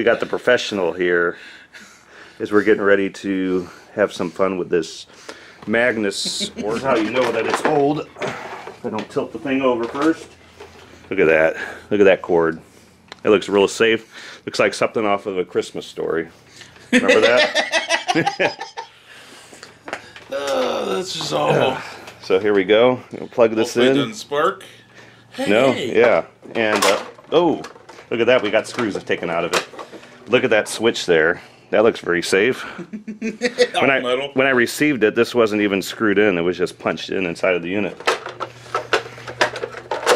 we got the professional here as we're getting ready to have some fun with this Magnus, or how you know that it's old. If I don't tilt the thing over first. Look at that. Look at that cord. It looks real safe. Looks like something off of a Christmas story. Remember that? Oh, that's just awful. so here we go. We'll plug this Hopefully it in. doesn't spark. No, yeah. And, uh, oh, look at that. We got screws taken out of it. Look at that switch there. That looks very safe. When I, metal. when I received it, this wasn't even screwed in. It was just punched in inside of the unit.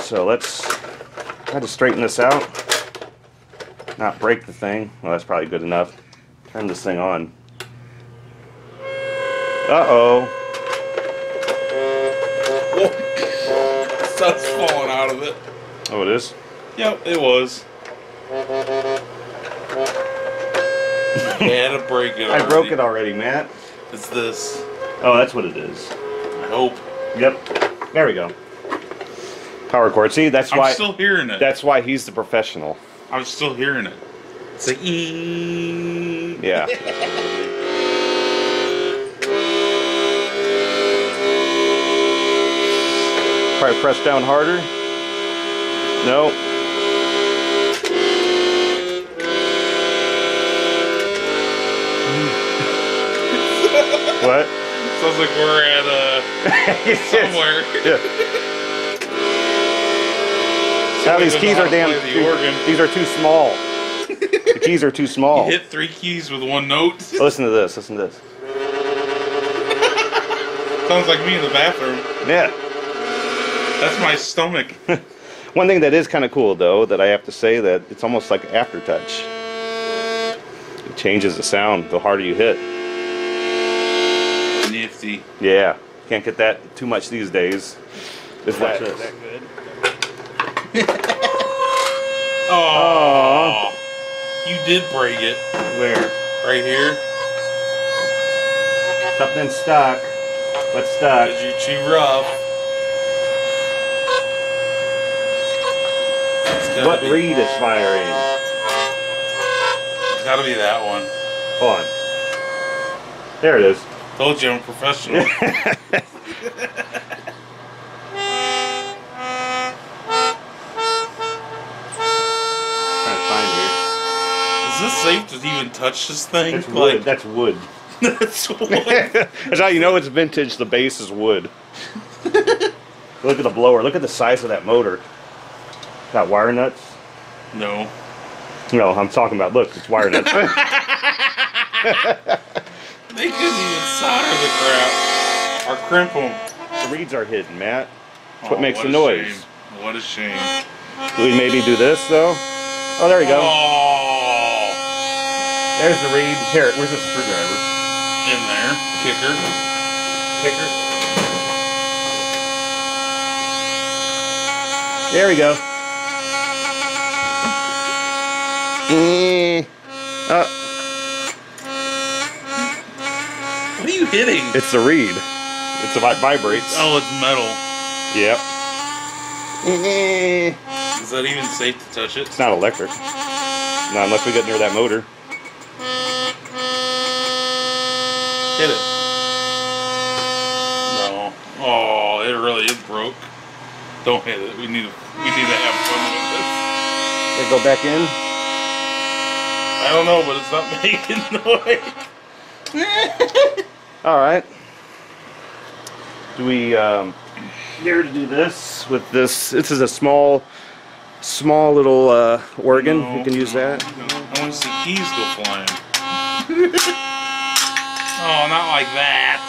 So let's try to straighten this out. Not break the thing. Well, that's probably good enough. Turn this thing on. Uh-oh. Stuff's falling out of it. Oh, it is? Yep, it was. You had to break it. I broke it already, Matt. It's this. Oh, that's what it is. I hope. Yep. There we go. Power cord. See, that's I'm why still hearing it. that's why he's the professional. I'm still hearing it. It's like ee. Yeah. Probably press down harder. No. What? Sounds like we're at uh somewhere. Yeah. Now these keys are damn. the organ. These are too small. the keys are too small. Hit three keys with one note. Listen to this. Listen to this. Sounds like me in the bathroom. Yeah. That's my stomach. One thing that is kind of cool, though, that I have to say that it's almost like aftertouch. It changes the sound the harder you hit. Nifty. Yeah, can't get that too much these days. Is that, Is that good? Oh, you did break it where right here. something stuck? What's stuck? Cause you're too rough. What be, reed is firing? It's gotta be that one. Hold on. There it is. Told you I'm a professional. trying to find here. Is this safe to even touch this thing? It's wood. Like, That's wood. that's what. That's how you know it's vintage. The base is wood. Look at the blower. Look at the size of that motor. Got wire nuts. No. No, I'm talking about. Look, it's wire nuts. They couldn't even solder the crap or crimp them. the reeds are hidden, Matt. That's what Oh, makes what the noise. shame. What a shame. Do we maybe do this though? Oh, there we go. Oh, There's the reed. Here, where's the screwdriver? in there, kicker. Kicker. There we go. Eh. What hitting? it's the reed. It's about vibrates. Oh, it's metal. Yep. Is that even safe to touch it? It's not electric. Not unless we get near that motor. Hit it. No. Oh, it really is broke. Don't hit it. We need to. We need to have fun with this. They go back in. I don't know, but it's not making noise. All right. Do we um, dare to do this with this? This is a small, small little uh, organ. No, you can use no, that. no. I want to see keys go flying. oh, not like that.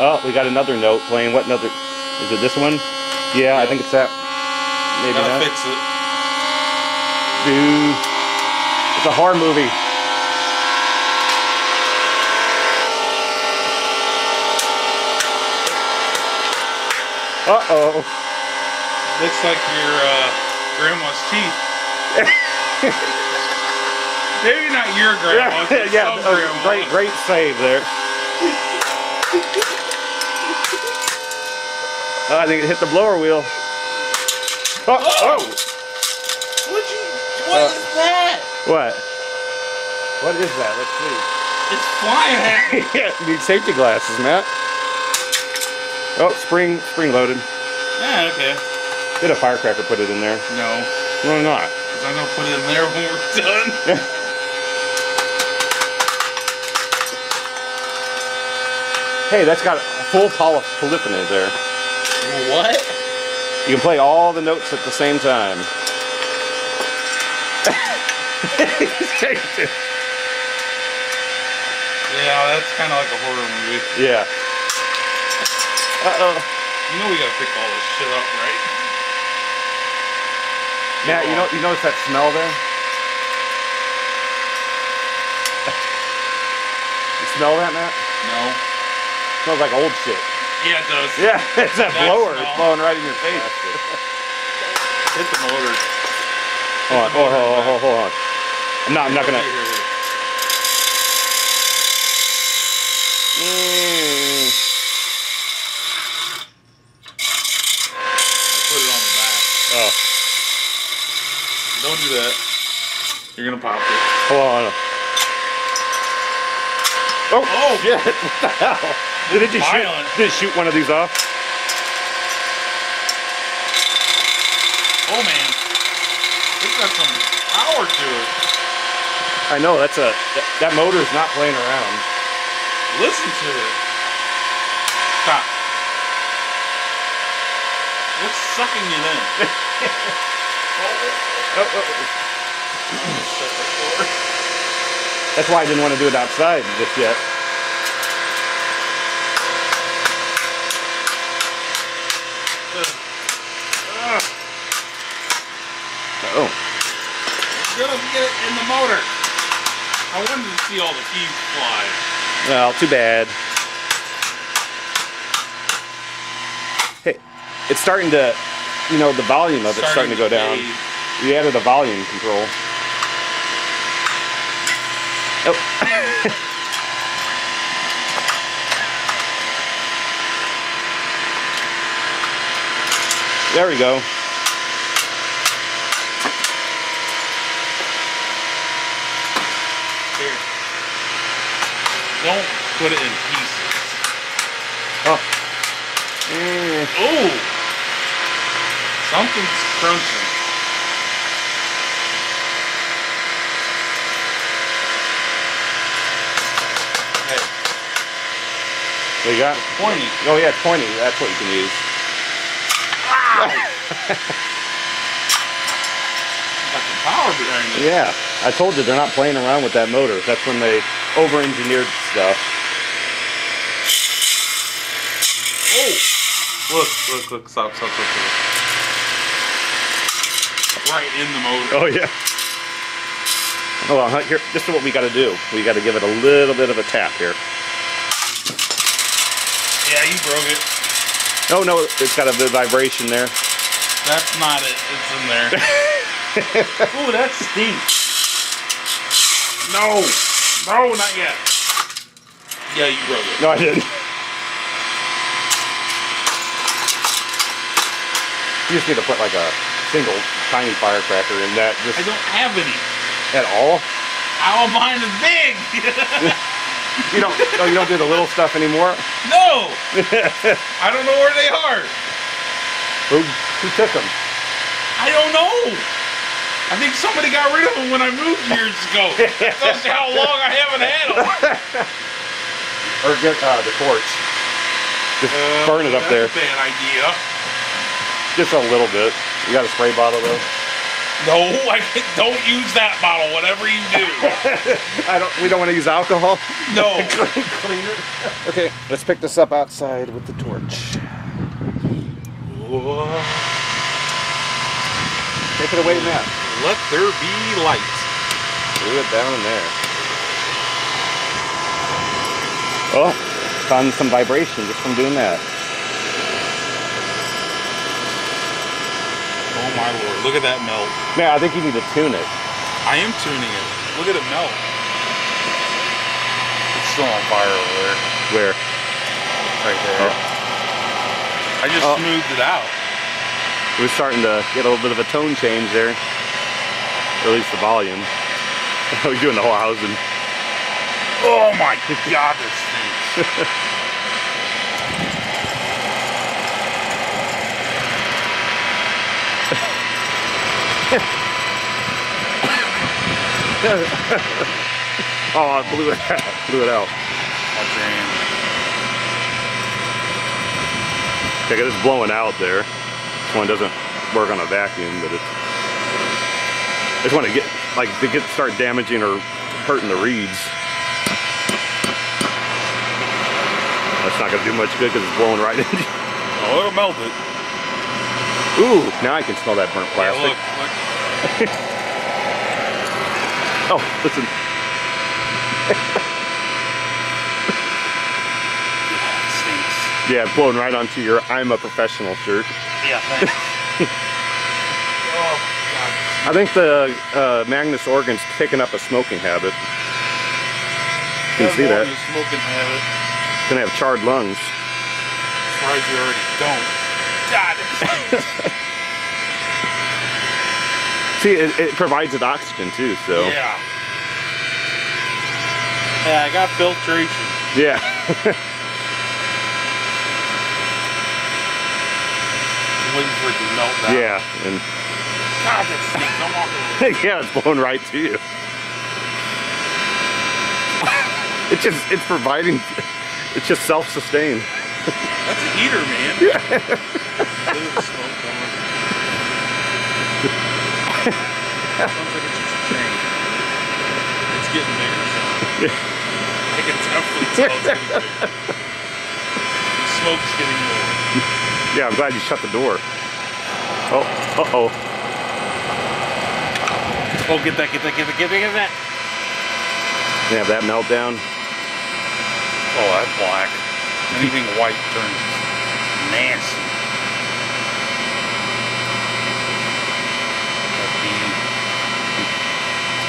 Oh, we got another note playing. What another? Is it this one? Yeah, I think it's that. Maybe Gotta not. fix it. Dude, it's a horror movie. Uh oh. Looks like your uh, grandma's teeth. Maybe not your grandma's, Yeah, yeah. oh, great, great save there. Oh, I think it hit the blower wheel. Oh, oh. What'd you? What is that? What? What is that? Let's see. It's flying at me. yeah, need safety glasses, Matt. Oh, spring, spring loaded. Yeah, okay. Did a firecracker put it in there? No, Why not? because I'm gonna put it in there when we're done. Hey, that's got a full poly- polyphony there. What? You can play all the notes at the same time. Yeah, that's kind of like a horror movie. yeah. Uh-oh. You know we gotta pick all this shit up, right? Matt, you know you notice that smell there? you smell that, Matt? No. smells like old shit. Yeah, it does. Yeah, it's that That blower. It's blowing right in your face. Hit the motor. Hold on, hold on, hold on, hold on. I'm not, I'm not gonna. Here, here, here. Mm. I put it on the back. Oh, Don't do that. You're gonna pop it. hold on. Oh, Oh. shit! What the hell? Did it just shoot? Did it shoot one of these off? Oh man, it's got some power to it. I know that's a that, that motor is not playing around. Listen to it. Stop. It's sucking it in. Oh. Oh, oh, oh. That's why I didn't want to do it outside just yet. Oh, Gonna get it in the motor. I wanted to see all the keys fly. well, too bad. Hey, it's starting to, you know, the volume of it's starting to go down. fade. You added a volume control. Oh. there we go. Here. Don't put it in pieces. Oh. Eh. Oh! Something's crunching. Hey, What you got? pointy. Oh yeah, pointy. That's what you can use. Got some power behind it. Yeah, I told you they're not playing around with that motor. That's when they over-engineered stuff. Oh! Look, look, look, stop, stop, stop, stop. Right in the motor. Oh yeah. Hold on, here. This is what we got to do. We got to give it a little bit of a tap here. Yeah, you broke it. Oh no, it's got a bit of vibration there. That's not it. It's in there. Ooh, that stinks. No. No, not yet. Yeah, you broke it. No, I didn't. You just need to put like a single tiny firecracker in that. Just I don't have any. at all. All mine is big. You don't. Oh, you don't do the little stuff anymore. no. I don't know where they are. Who, who took them? I don't know. I think somebody got rid of them when I moved years ago. That's how long I haven't had them. Or get uh, the torch. Just burn it up That's there. a bad idea. Just a little bit. You got a spray bottle though. No, I don't use that bottle. Whatever you do. I don't. We don't want to use alcohol. No. Clean it. Okay, let's pick this up outside with the torch. Take it away, Matt. Let there be light. Do it down in there. Oh, found some vibration just from doing that. My lord! Look at that melt. Man, I think you need to tune it. I am tuning it. Look at it melt. It's still on fire over there. Where? Right there. Oh. I just Oh. smoothed it out. We're starting to get a little bit of a tone change there. or at least the volume. We're doing the whole housing. Oh my god, this stinks. Oh, I blew it out. Blew it out. Your hand. It, it's blowing out there. This one doesn't work on a vacuum, but it's. I just want to get, like, to get start damaging or hurting the reeds. That's not gonna do much good because it's blowing right into. Oh, it'll melt it. Ooh, now I can smell that burnt Yeah, plastic. look, look. Oh, listen. Yeah, it stinks. Yeah, blowing right onto your "I'm a professional" shirt. Yeah, thanks. oh, God. I think the uh, Magnus organ's picking up a smoking habit. You can see that. Smoking habit. Gonna have charred lungs. Surprised you already don't. God. See, it, it provides it oxygen too, so. Yeah. Yeah, I got filtration. Yeah. I'm waiting for it to melt down. yeah, and God, that stinks. I'm yeah, it's blowing right to you. It's just, it's providing, it's just self-sustained. That's a heater, man. Yeah. Sounds like it's just a train. It's getting bigger, so. I can definitely tell it's getting bigger. The smoke's getting more. Yeah, I'm glad you shut the door. Oh, uh-oh. Oh, get that, get that, get that, get that, get that. You have that meltdown. Oh, that's black. Anything white turns nasty. That bean.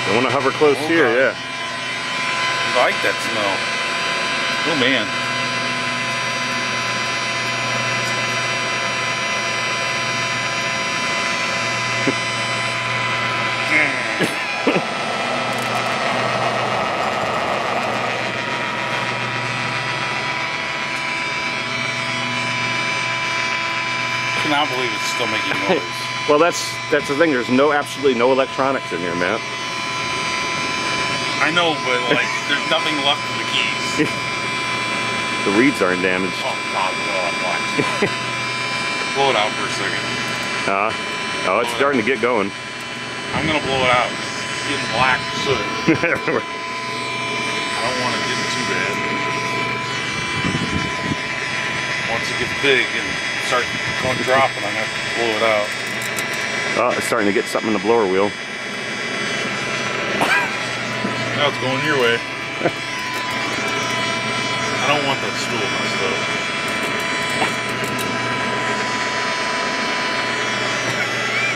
Don't want to hover close Oh, here, God. yeah. I like that smell. Oh man. I cannot believe it's still making noise. Well, that's that's the thing. There's no absolutely no electronics in here, Matt. I know, but like, there's nothing left of the keys. The reeds aren't damaged. Oh God, watch. blow it out for a second. Uh, oh, it's starting to get going. I'm gonna blow it out. It's getting black soot. I don't want it getting too bad. Once it gets big and start going dropping, I'm gonna have to blow it out. oh, it's starting to get something in the blower wheel. Now it's going your way. I don't want that stool messed up.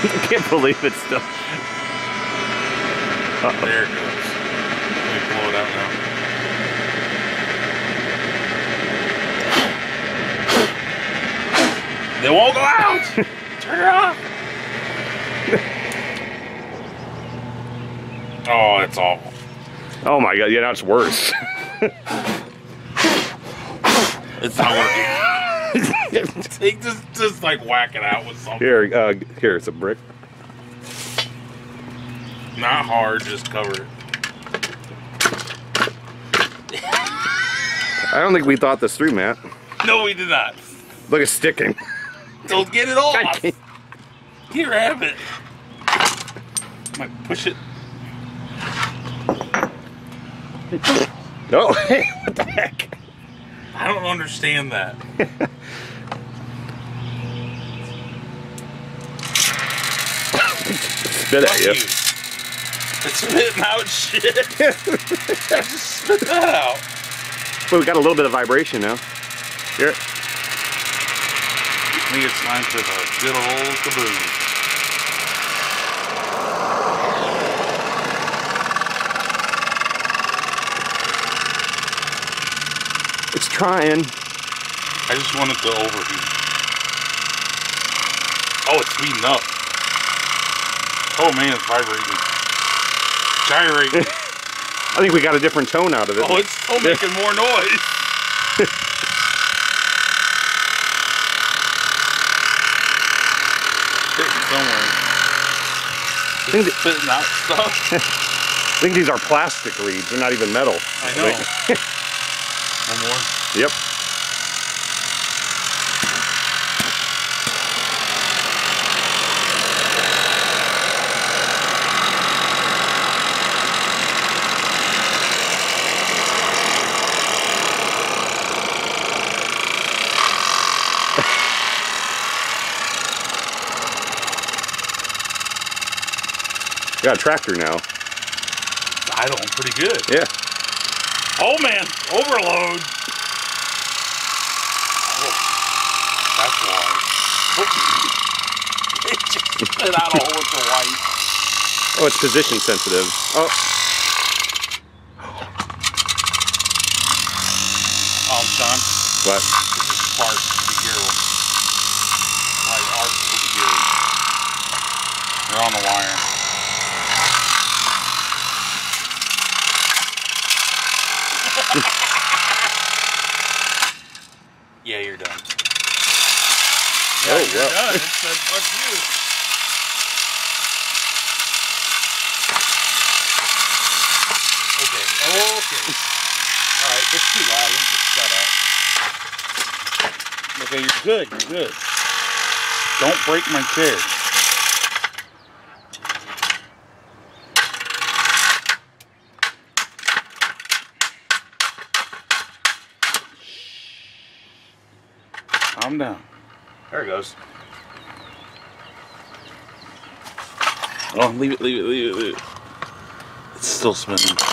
I can't believe it's still. Uh-oh. There it goes. Let me blow it out now. They won't go out! Turn it off! oh, it's awful. Oh my god, yeah, now it's worse. It's not working. Take this, just like whack it out with something. here, uh, here, it's a brick. Not hard, just cover it. I don't think we thought this through, Matt. No, we did not. Look, it's sticking. Don't get it off. I Here, have it. Might push it. Oh, hey, what the heck? I don't understand that. Spit at Fuck you. It's spitting out shit. I Just spit that out. Well, we got a little bit of vibration now. Here. I think it's time for the good old caboose. It's trying. I just want it to overheat. Oh, it's heating up. Oh man, it's vibrating. gyrating. I think we got a different tone out of it. Oh, it's still making more noise. Hitting somewhere. I think, th- Spitting out stuff. I think these are plastic reeds. They're not even metal. I know. Yep. Got a tractor now. Idling pretty good. Yeah. Oh man, overload. Oh, that's why. it just spit out a whole bunch of white. Oh, it's position sensitive. Oh, Um, Shawn, what? this is spark. Be careful. Like arcs pretty good. They're on the wire. yeah, you're done. Yeah, Oh, you're wow. done. It said fuck you. Okay. Okay. All right. It's too loud. You just shut up. Okay, you're good. You're good. Don't break my chair. Calm down. There it goes. Oh, leave it, leave it, leave it, leave it. It's still spinning.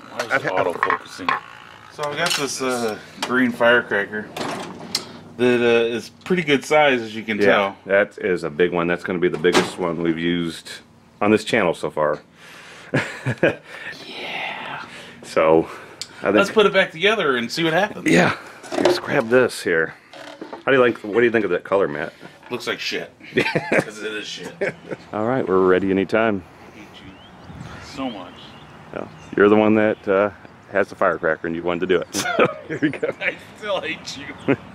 Right. Why is I've had- auto focusing? So I got this uh, green firecracker that uh, is pretty good size, as you can Yeah, tell. that is a big one. That's going to be the biggest one we've used on this channel so far. Yeah. So, I think. Let's put it back together and see what happens. yeah. Let's grab this here. How do you like? What do you think of that color, Matt? Looks like shit. Because it is shit. All right, we're ready anytime. hate you so much. So, you're the one that uh, has the firecracker, and you wanted to do it. So here we go. I still hate you.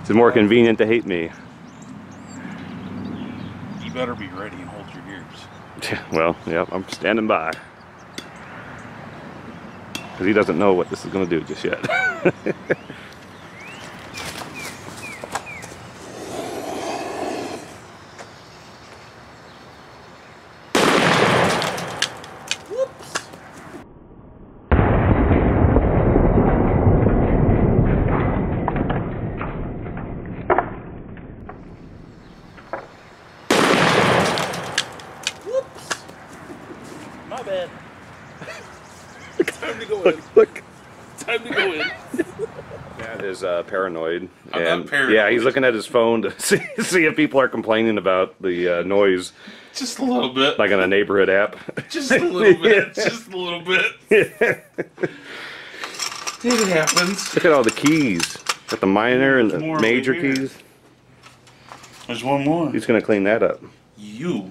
It's more convenient to hate me. You better be ready and hold your ears. Well, yeah, I'm standing by. Because he doesn't know what this is going to do just yet. My bad. Time to go in. Look. Time to go in. Matt is uh, paranoid. I'm and not paranoid. Yeah, he's looking at his phone to see, see if people are complaining about the uh, noise, Just a little bit. like on a neighborhood app. Just a little bit. Just a little bit. Yeah. It happens. Look at all the keys. Got the minor and the More major here. keys. There's one more. He's going to clean that up. You.